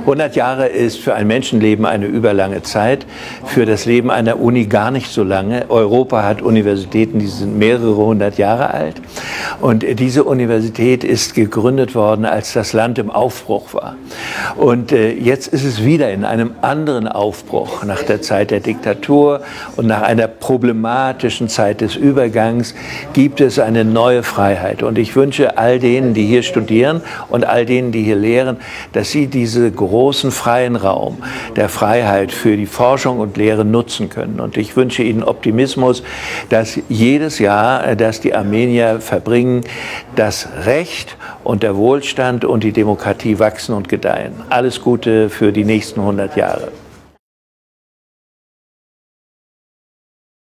100 Jahre ist für ein Menschenleben eine überlange Zeit, für das Leben einer Uni gar nicht so lange. Europa hat Universitäten, die sind mehrere hundert Jahre alt. Und diese Universität ist gegründet worden, als das Land im Aufbruch war. Und äh, jetzt ist es wieder in einem anderen Aufbruch nach der Zeit der Diktatur und nach einer problematischen Zeit des Übergangs gibt es eine neue Freiheit. Und ich wünsche all denen, die hier studieren und all denen, die hier lehren, dass sie diese großen freien Raum der Freiheit für die Forschung und Lehre nutzen können. Und ich wünsche Ihnen Optimismus, dass jedes Jahr, äh, das die Armenier verbringen, das Recht und der Wohlstand und die Demokratie wachsen und gedeihen. Alles Gute für die nächsten 100 Jahre.